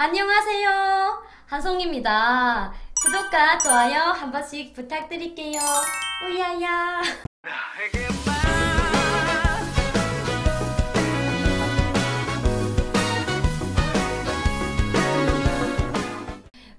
안녕하세요. 한송입니다. 구독과 좋아요 한 번씩 부탁드릴게요. 오야야.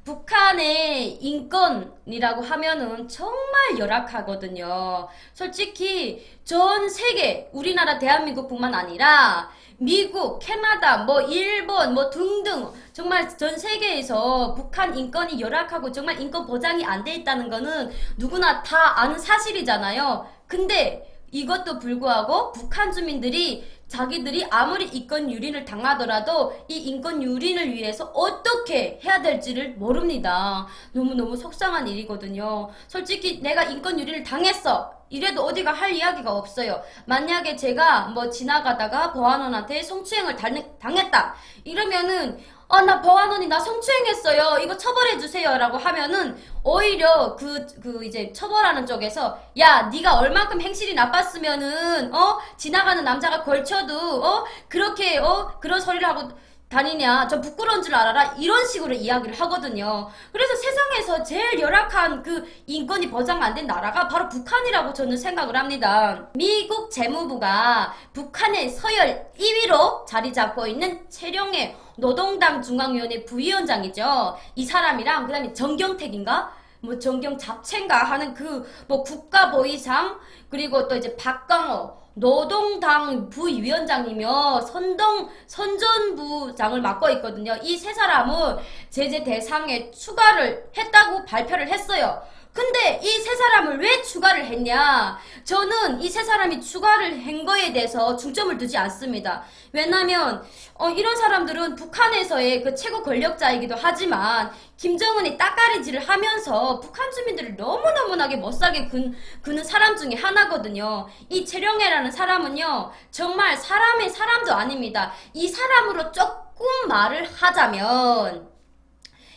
북한의 인권이라고 하면은 정말 열악하거든요. 솔직히 전 세계, 우리나라 대한민국뿐만 아니라 미국, 캐나다, 뭐 일본, 뭐 등등 정말 전 세계에서 북한 인권이 열악하고 정말 인권 보장이 안 돼 있다는 거는 누구나 다 아는 사실이잖아요. 근데 이것도 불구하고 북한 주민들이 자기들이 아무리 인권 유린을 당하더라도 이 인권 유린을 위해서 어떻게 해야 될지를 모릅니다. 너무너무 속상한 일이거든요. 솔직히 내가 인권 유린을 당했어. 이래도 어디가 할 이야기가 없어요. 만약에 제가 뭐 지나가다가 보안원한테 성추행을 당했다. 이러면은 아, 나 보안원이 나 성추행했어요. 이거 처벌해주세요. 라고 하면은, 오히려 그, 그, 이제 처벌하는 쪽에서, 야, 네가 얼만큼 행실이 나빴으면은, 어? 지나가는 남자가 걸쳐도, 어? 그렇게, 어? 그런 소리를 하고, 다니냐, 저 부끄러운 줄 알아라, 이런 식으로 이야기를 하거든요. 그래서 세상에서 제일 열악한 그 인권이 보장 안 된 나라가 바로 북한이라고 저는 생각을 합니다. 미국 재무부가 북한의 서열 2위로 자리 잡고 있는 채령의 노동당 중앙위원회 부위원장이죠. 이 사람이랑 그 다음에 정경택인가? 뭐 정경 잡채인가 하는 그 뭐 국가보위상 그리고 또 이제 박강호 노동당 부위원장이며 선동 선전부장을 맡고 있거든요. 이 세 사람은 제재 대상에 추가를 했다고 발표를 했어요. 근데 이 세 사람을 왜 추가를 했냐? 저는 이 세 사람이 추가를 한 거에 대해서 중점을 두지 않습니다. 왜냐면 어, 이런 사람들은 북한에서의 그 최고 권력자이기도 하지만 김정은이 따까리질을 하면서 북한 주민들을 너무너무나게 못살게 군, 구는 사람 중에 하나거든요. 이 최령해라는 사람은요. 정말 사람의 사람도 아닙니다. 이 사람으로 조금 말을 하자면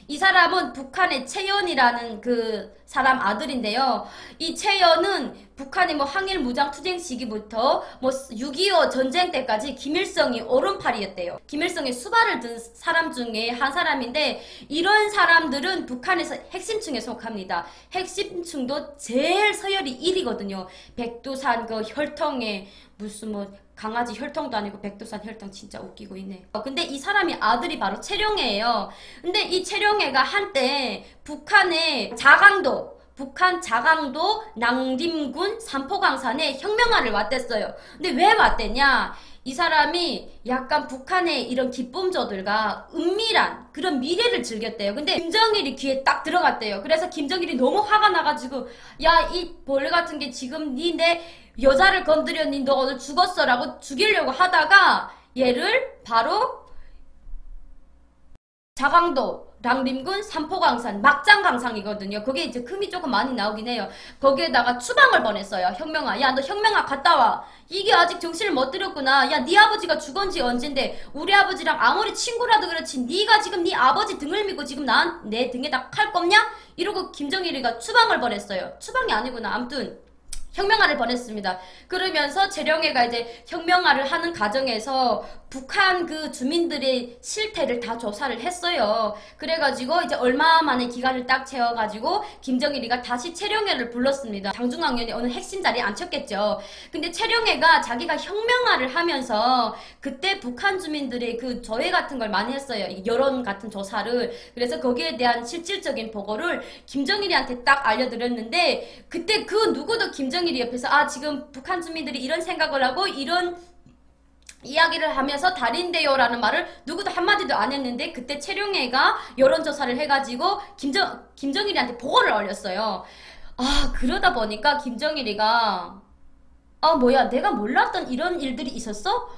이 사람은 북한의 채연이라는 그 사람 아들인데요. 이 채연은 북한의 뭐 항일 무장 투쟁 시기부터 뭐 6.25 전쟁 때까지 김일성이 오른팔이었대요. 김일성의 수발을 든 사람 중에 한 사람인데 이런 사람들은 북한에서 핵심층에 속합니다. 핵심층도 제일 서열이 1위거든요. 백두산 그 혈통에 무슨 뭐 강아지 혈통도 아니고 백두산 혈통 진짜 웃기고 있네. 어, 근데 이 사람이 아들이 바로 채룡해예요. 근데 이 채룡해가 한때 북한의 자강도 북한 자강도 낭림군 삼포강산에 혁명화를 왔댔어요. 근데 왜 왔댔냐? 이 사람이 약간 북한의 이런 기쁨저들과 은밀한 그런 미래를 즐겼대요. 근데 김정일이 귀에 딱 들어갔대요. 그래서 김정일이 너무 화가 나가지고 야 이 벌레 같은 게 지금 니내 여자를 건드렸니 너 오늘 죽었어 라고 죽이려고 하다가 얘를 바로 자강도 랑림군 삼포강산 막장강상이거든요. 거기에 이제 금이 조금 많이 나오긴 해요. 거기에다가 추방을 보냈어요. 혁명아. 야, 너 혁명아 갔다 와. 이게 아직 정신을 못 들였구나. 야, 네 아버지가 죽은 지 언젠데 우리 아버지랑 아무리 친구라도 그렇지 네가 지금 네 아버지 등을 미고 지금 난 내 등에다 칼 꼽냐? 이러고 김정일이가 추방을 보냈어요. 추방이 아니구나. 아무튼 혁명화를 보냈습니다. 그러면서 재령회가 이제 혁명화를 하는 과정에서 북한 그 주민들의 실태를 다 조사를 했어요. 그래가지고 이제 얼마 만에 기간을 딱 채워가지고 김정일이가 다시 채령회를 불렀습니다. 장중앙위원회 어느 핵심 자리에 앉혔겠죠. 근데 채령회가 자기가 혁명화를 하면서 그때 북한 주민들의 그 조회 같은 걸 많이 했어요. 여론 같은 조사를. 그래서 거기에 대한 실질적인 보고를 김정일이한테 딱 알려드렸는데 그때 그 누구도 김정 김정일이 옆에서 아 지금 북한 주민들이 이런 생각을 하고 이런 이야기를 하면서 달인데요 라는 말을 누구도 한마디도 안 했는데 그때 채룡회가 여론조사를 해가지고 김정, 김정일이한테 보고를 올렸어요. 아 그러다 보니까 김정일이가 아 뭐야 내가 몰랐던 이런 일들이 있었어?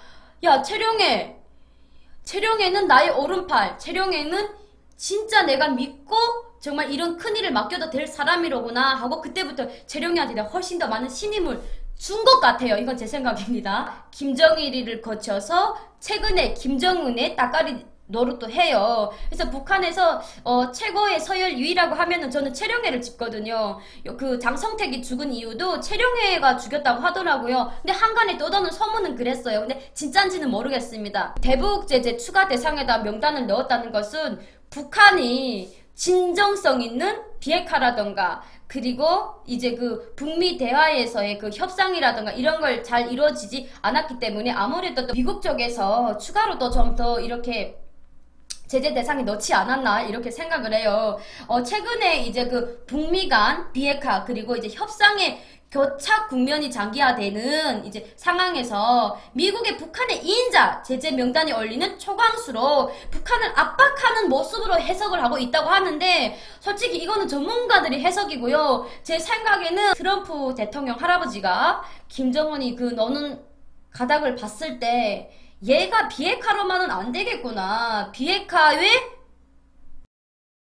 야 채룡회 채룡회는 나의 오른팔 채룡회는 진짜 내가 믿고 정말 이런 큰일을 맡겨도 될 사람이로구나 하고 그때부터 재룡이한테 내가 훨씬 더 많은 신임을 준 것 같아요. 이건 제 생각입니다. 김정일이를 거쳐서 최근에 김정은의 따까리 노릇도 해요. 그래서 북한에서 어, 최고의 서열 유이라고 하면은 저는 최룡해를 짚거든요. 그 장성택이 죽은 이유도 최룡해가 죽였다고 하더라고요. 근데 한간에 떠도는 소문은 그랬어요. 근데 진짠지는 모르겠습니다. 대북 제재 추가 대상에다 명단을 넣었다는 것은 북한이 진정성 있는 비핵화라던가 그리고 이제 그 북미 대화에서의 그 협상이라던가 이런 걸 잘 이루어지지 않았기 때문에 아무래도 또 미국 쪽에서 추가로 또 좀 더 이렇게 제재 대상에 넣지 않았나 이렇게 생각을 해요. 어, 최근에 이제 그 북미 간 비핵화 그리고 이제 협상의 교착 국면이 장기화되는 이제 상황에서 미국의 북한의 2인자 제재 명단에 올리는 초강수로 북한을 압박하는 모습으로 해석을 하고 있다고 하는데 솔직히 이거는 전문가들이 해석이고요. 제 생각에는 트럼프 대통령 할아버지가 김정은이 그 너는 가닥을 봤을 때 얘가 비핵화로만은 안 되겠구나. 비핵화에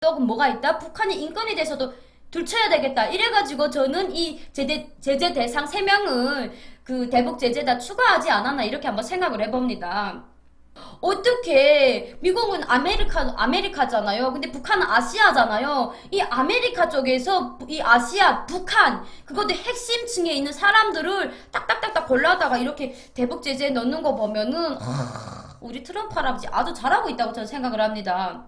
또 뭐가 있다? 북한의 인권에 대해서도 들춰야 되겠다. 이래가지고 저는 이 제재, 제재 대상 3명을 그 대북 제재다 추가하지 않았나 이렇게 한번 생각을 해봅니다. 어떻게 미국은 아메리카 아메리카잖아요. 근데 북한은 아시아잖아요. 이 아메리카 쪽에서 이 아시아 북한 그것도 핵심층에 있는 사람들을 딱딱딱딱 골라다가 이렇게 대북 제재에 넣는 거 보면은 우리 트럼프 할아버지 아주 잘하고 있다고 저는 생각을 합니다.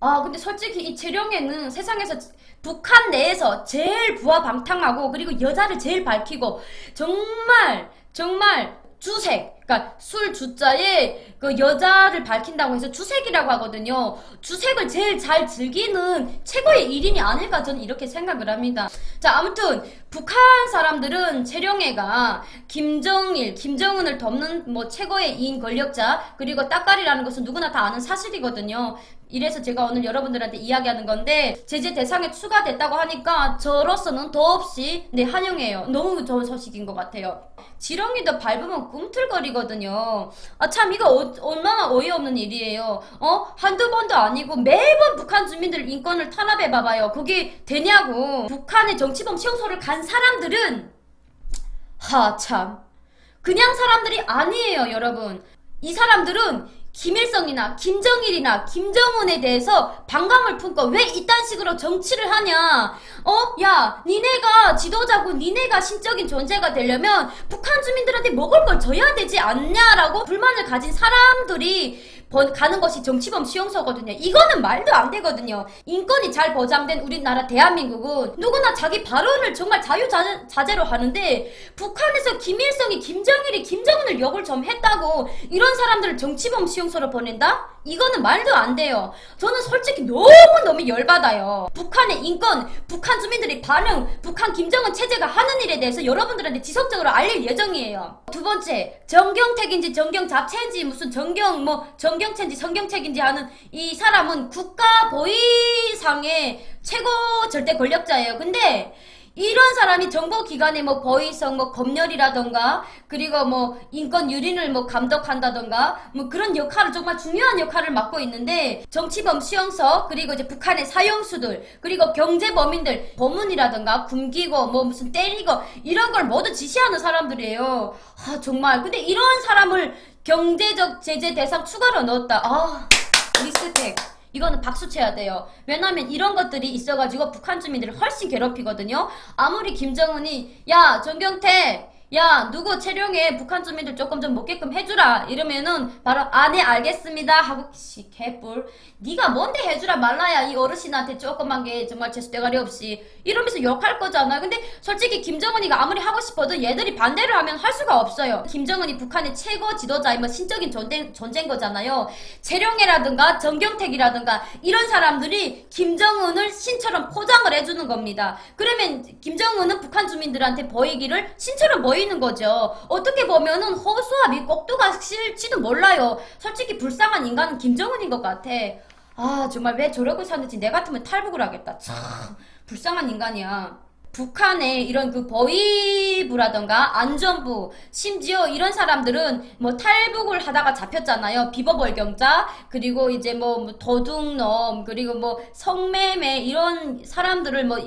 아 근데 솔직히 이 재령에는 세상에서 북한 내에서 제일 부하 방탕하고 그리고 여자를 제일 밝히고 정말 정말 주색 그러니까 술 주자에 그 여자를 밝힌다고 해서 주색이라고 하거든요. 주색을 제일 잘 즐기는 최고의 일인이 아닐까 저는 이렇게 생각을 합니다. 자 아무튼 북한 사람들은 최령해가 김정일, 김정은을 덮는 뭐 최고의 이인 권력자 그리고 따까리라는 것은 누구나 다 아는 사실이거든요. 이래서 제가 오늘 여러분들한테 이야기하는 건데 제재 대상에 추가됐다고 하니까 저로서는 더없이 네 환영해요. 너무 좋은 소식인 것 같아요. 지렁이도 밟으면 꿈틀거리거든요. 아 참 이거 어, 얼마나 어이없는 일이에요. 어 한두 번도 아니고 매번 북한 주민들 인권을 탄압해봐봐요. 그게 되냐고. 북한의 정치범 시험소를 간 사람들은 하 참 그냥 사람들이 아니에요 여러분. 이 사람들은 김일성이나 김정일이나 김정은에 대해서 반감을 품고 왜 이딴 식으로 정치를 하냐 어? 야 니네가 지도자고 니네가 신적인 존재가 되려면 북한 주민들한테 먹을 걸 줘야 되지 않냐라고 불만을 가진 사람들이 가는 것이 정치범 수용소거든요. 이거는 말도 안 되거든요. 인권이 잘 보장된 우리나라 대한민국은 누구나 자기 발언을 정말 자유자재로 하는데 북한에서 김일성이 김정일이 김정은을 욕을 좀 했다고 이런 사람들을 정치범 수용소로 보낸다? 이거는 말도 안 돼요. 저는 솔직히 너무너무 열받아요. 북한의 인권, 북한 주민들의 반응, 북한 김정은 체제가 하는 일에 대해서 여러분들한테 지속적으로 알릴 예정이에요. 두 번째, 정경택인지 정경 잡채인지 무슨 정경 뭐 정경 채인지 성경책인지 하는 이 사람은 국가 보위상의 최고 절대 권력자예요. 근데 이런 사람이 정보기관의 뭐 보위성, 뭐 검열이라던가, 그리고 뭐 인권 유린을 뭐 감독한다던가, 뭐 그런 역할을 정말 중요한 역할을 맡고 있는데, 정치범 수용소, 그리고 이제 북한의 사형수들, 그리고 경제범인들, 법문이라던가, 굶기고, 뭐 무슨 때리고, 이런 걸 모두 지시하는 사람들이에요. 아, 정말. 근데 이런 사람을 경제적 제재 대상 추가로 넣었다. 아, respect. 이거는 박수 쳐야 돼요. 왜냐면 이런 것들이 있어가지고 북한 주민들을 훨씬 괴롭히거든요. 아무리 김정은이 야 정경택 야 누구 최룡해 북한 주민들 조금 좀 먹게끔 해주라. 이러면은 바로 아 네 알겠습니다. 하고 씨 개뿔. 네가 뭔데 해주라 말라야 이 어르신한테 조그만 게 정말 재수대가리 없이. 이러면서 욕할 거잖아. 근데 솔직히 김정은이가 아무리 하고 싶어도 얘들이 반대를 하면 할 수가 없어요. 김정은이 북한의 최고 지도자의 뭐 신적인 존재, 존재인 거잖아요. 채령해라든가 정경택이라든가 이런 사람들이 김정은을 신처럼 포장을 해주는 겁니다. 그러면 김정은은 북한 주민들한테 보이기를 신처럼 보이 보이는 거죠. 어떻게 보면은 허수아비 꼭두가 실지도 몰라요. 솔직히 불쌍한 인간은 김정은인 것 같아. 아 정말 왜 저러고 사는지 내 같으면 탈북을 하겠다. 참 불쌍한 인간이야. 북한의 이런 그 보위부라던가 안전부 심지어 이런 사람들은 뭐 탈북을 하다가 잡혔잖아요 비버벌경자 그리고 이제 뭐 도둑놈 그리고 뭐 성매매 이런 사람들을 뭐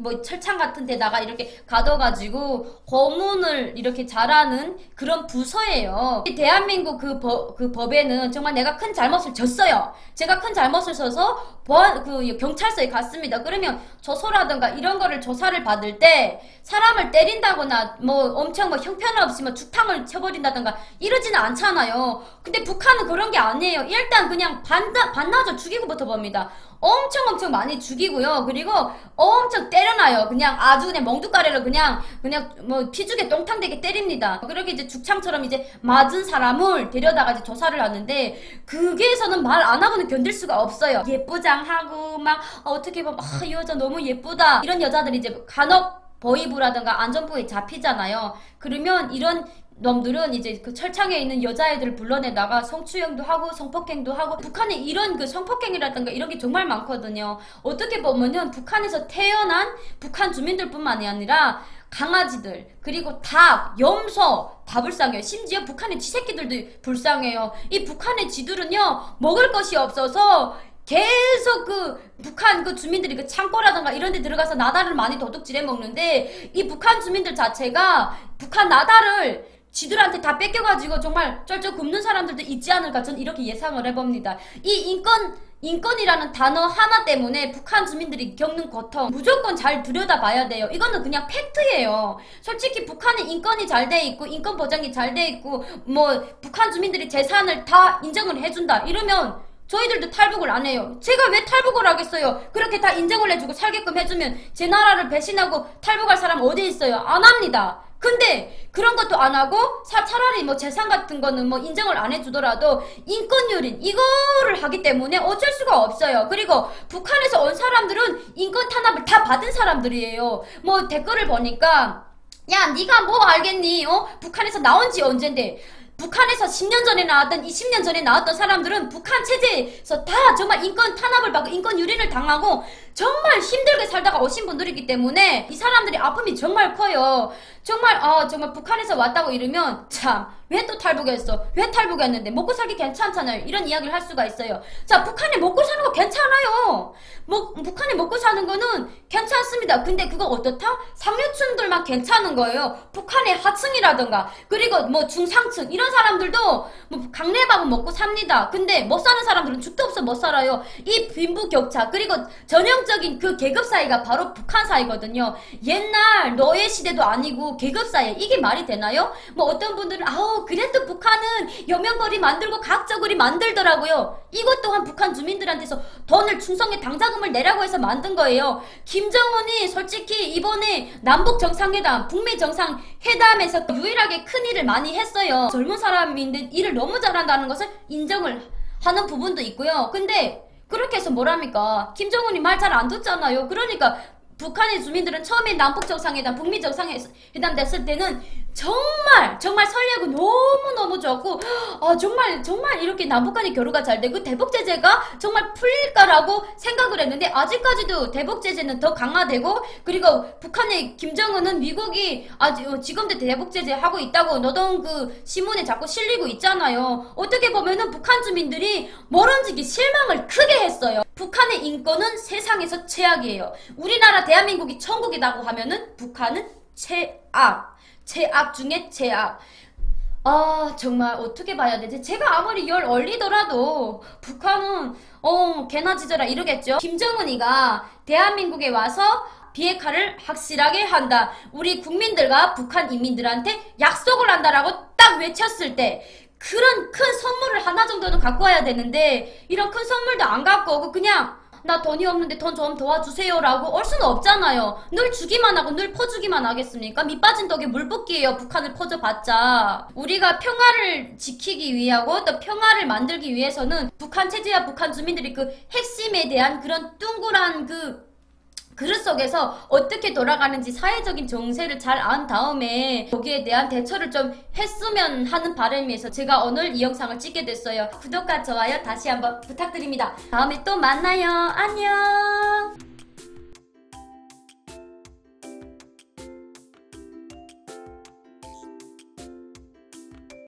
뭐뭐 철창 같은 데다가 이렇게 가둬가지고 고문을 이렇게 잘하는 그런 부서예요. 이 대한민국 그, 법, 그 법에는 정말 내가 큰 잘못을 졌어요. 제가 큰 잘못을 써서 보안, 그 경찰서에 갔습니다. 그러면 조서라든가 이런 거를 조사를 받을 때 사람을 때린다거나 뭐 엄청 뭐 형편없이 뭐 죽탕을 쳐버린다든가 이러지는 않잖아요. 근데 북한은 그런 게 아니에요. 일단 그냥 반나, 반나절 죽이고부터 봅니다. 엄청 엄청 많이 죽이고요. 그리고 엄청 때려놔요. 그냥 아주 그냥 멍두가래로 그냥 그냥 뭐 피죽에 똥탕 되게 때립니다. 그렇게 이제 죽창처럼 이제 맞은 사람을 데려다가 이제 조사를 하는데 그게서는 말 안 하고는 견딜 수가 없어요. 예쁘장하고 막 어, 어떻게 보면 아, 이 여자 너무 예쁘다 이런 여자들이 이제 간혹 보이부라든가 안전부에 잡히잖아요. 그러면 이런 놈들은 이제 그 철창에 있는 여자애들을 불러내다가 성추행도 하고 성폭행도 하고 북한에 이런 그 성폭행이라든가 이런 게 정말 많거든요. 어떻게 보면은 북한에서 태어난 북한 주민들뿐만이 아니라 강아지들 그리고 닭, 염소 다 불쌍해요. 심지어 북한의 쥐새끼들도 불쌍해요. 이 북한의 쥐들은요 먹을 것이 없어서 계속 그 북한 그 주민들이 그 창고라든가 이런 데 들어가서 나다를 많이 도둑질해 먹는데 이 북한 주민들 자체가 북한 나다를 지들한테 다 뺏겨가지고 정말 쩔쩔 굶는 사람들도 있지 않을까 저는 이렇게 예상을 해봅니다. 이 인권 인권이라는 단어 하나 때문에 북한 주민들이 겪는 고통 무조건 잘 들여다봐야 돼요. 이거는 그냥 팩트예요. 솔직히 북한의 인권이 잘 돼 있고 인권 보장이 잘 돼 있고 뭐 북한 주민들이 재산을 다 인정을 해준다 이러면 저희들도 탈북을 안 해요. 제가 왜 탈북을 하겠어요? 그렇게 다 인정을 해주고 살게끔 해주면 제 나라를 배신하고 탈북할 사람 어디 있어요? 안 합니다. 근데 그런 것도 안 하고 사, 차라리 뭐 재산 같은 거는 뭐 인정을 안 해주더라도 인권유린 이거를 하기 때문에 어쩔 수가 없어요. 그리고 북한에서 온 사람들은 인권 탄압을 다 받은 사람들이에요. 뭐 댓글을 보니까 야 네가 뭐 알겠니? 어? 북한에서 나온 지 언젠데 북한에서 10년 전에 나왔던 20년 전에 나왔던 사람들은 북한 체제에서 다 정말 인권 탄압을 받고 인권 유린을 당하고 정말 힘들게 살다가 오신 분들이기 때문에 이 사람들이 아픔이 정말 커요. 정말 아 정말 북한에서 왔다고 이러면 참 왜 또 탈북했어? 왜 탈북했는데 먹고 살기 괜찮잖아요. 이런 이야기를 할 수가 있어요. 자 북한에 먹고 사는 거 괜찮아요. 뭐 북한에 먹고 사는 거는 괜찮습니다. 근데 그거 어떻다? 상류층들만 괜찮은 거예요. 북한의 하층이라든가 그리고 뭐 중상층 이런 사람들도 뭐 강내밥은 먹고 삽니다. 근데 못 사는 사람들은 죽도 없어 못 살아요. 이 빈부 격차 그리고 전형적 인 그 계급 사이가 바로 북한 사이거든요. 옛날 노예 시대도 아니고 계급 사이 이게 말이 되나요? 뭐 어떤 분들은 아우 그래도 북한은 여명거리 만들고 각적거리 만들더라고요. 이것 또한 북한 주민들한테서 돈을 충성의 당자금을 내라고 해서 만든 거예요. 김정은이 솔직히 이번에 남북 정상회담, 북미 정상회담에서 유일하게 큰 일을 많이 했어요. 젊은 사람인데 일을 너무 잘한다는 것을 인정을 하는 부분도 있고요. 근데 그렇게 해서 뭐랍니까? 김정은이 말 잘 안 듣잖아요. 그러니까 북한의 주민들은 처음에 남북 정상회담, 북미 정상회담 됐을 때는 정말 정말 설레고 너무 너무 좋고 아 정말 정말 이렇게 남북 간의 교류가 잘 되고 대북 제재가 정말 풀릴까라고 생각을 했는데 아직까지도 대북 제재는 더 강화되고 그리고 북한의 김정은은 미국이 아직 어, 지금도 대북 제재 하고 있다고 노동 그 신문에 자꾸 실리고 있잖아요. 어떻게 보면은 북한 주민들이 모른지기 실망을 크게 했어요. 북한의 인권은 세상에서 최악이에요. 우리나라 대한민국이 천국이라고 하면은 북한은 최악. 최악 중에 최악. 아 정말 어떻게 봐야 되지? 제가 아무리 열 얼리더라도 북한은 어 개나 짖어라 이러겠죠. 김정은이가 대한민국에 와서 비핵화를 확실하게 한다. 우리 국민들과 북한 인민들한테 약속을 한다라고 딱 외쳤을 때 그런 큰 선물을 하나 정도는 갖고 와야 되는데 이런 큰 선물도 안 갖고 오고 그냥 나 돈이 없는데 돈 좀 도와주세요라고 올 수는 없잖아요. 늘 주기만 하고 늘 퍼주기만 하겠습니까? 밑 빠진 덕에 물 붓기예요. 북한을 퍼줘봤자. 우리가 평화를 지키기 위하고 또 평화를 만들기 위해서는 북한 체제와 북한 주민들이 그 핵심에 대한 그런 뚱그란 그 그릇 속에서 어떻게 돌아가는지 사회적인 정세를 잘 안 다음에 거기에 대한 대처를 좀 했으면 하는 바람에서 제가 오늘 이 영상을 찍게 됐어요. 구독과 좋아요 다시 한번 부탁드립니다. 다음에 또 만나요. 안녕.